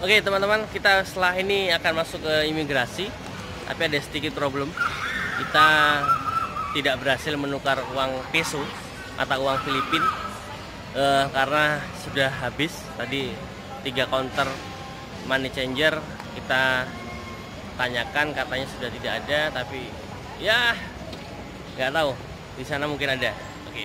Oke teman-teman, kita setelah ini akan masuk ke imigrasi, tapi ada sedikit problem. Kita tidak berhasil menukar uang peso mata uang Filipin uh, karena sudah habis. Tadi tiga counter money changer kita tanyakan katanya sudah tidak ada tapi ya nggak tahu. Di sana mungkin ada. Oke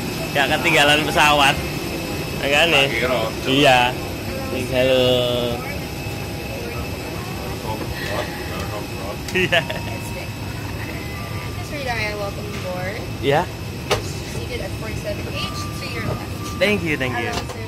gak ketinggalan pesawat enggak nih iya halo iya Ryan, welcome aboard. Yeah. Seated at 47H to your left. Thank you, thank you.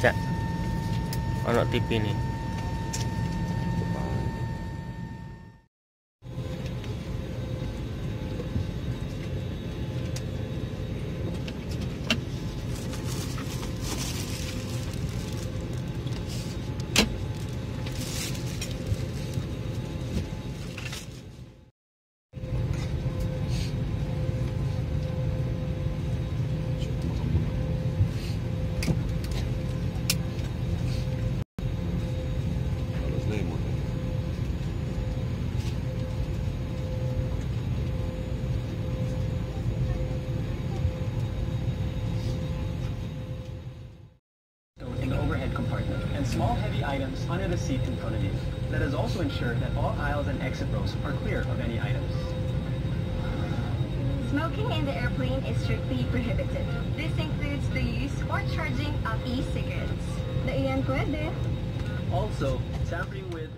Cak. Ono TV nih. Small heavy items under the seat in front of you. Let us also ensure that all aisles and exit rows are clear of any items. Smoking in the airplane is strictly prohibited. This includes the use or charging of e-cigarettes. The iyan pwede. Also, tampering with